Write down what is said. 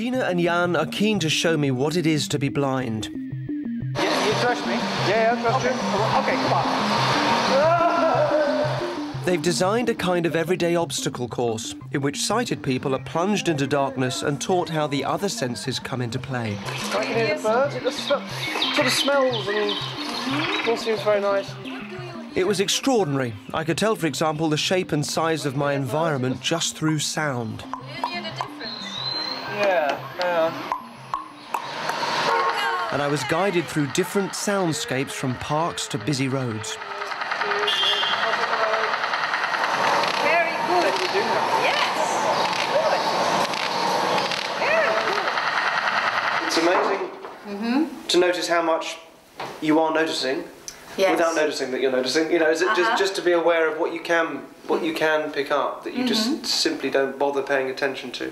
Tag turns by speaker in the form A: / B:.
A: Stina and Jan are keen to show me what it is to be blind.
B: Yeah, you trust me? Yeah, I trust you. Okay, come on.
A: They've designed a kind of everyday obstacle course in which sighted people are plunged into darkness and taught how the other senses come into play.
B: I can hear the birds. It just sort of smells and hmm? all seems very nice.
A: It was extraordinary. I could tell, for example, the shape and size of my environment just through sound.
B: Yeah, yeah.
A: And I was guided through different soundscapes from parks to busy roads.
C: Very good. Yes. Good. Very good.
B: It's amazing mm-hmm. to notice how much you are noticing
C: Yes.
B: without noticing that you're noticing. You know, is it
C: Uh-huh.
B: just just to be aware of what you can what you mm. can pick up that you just mm-hmm. simply don't bother paying attention to.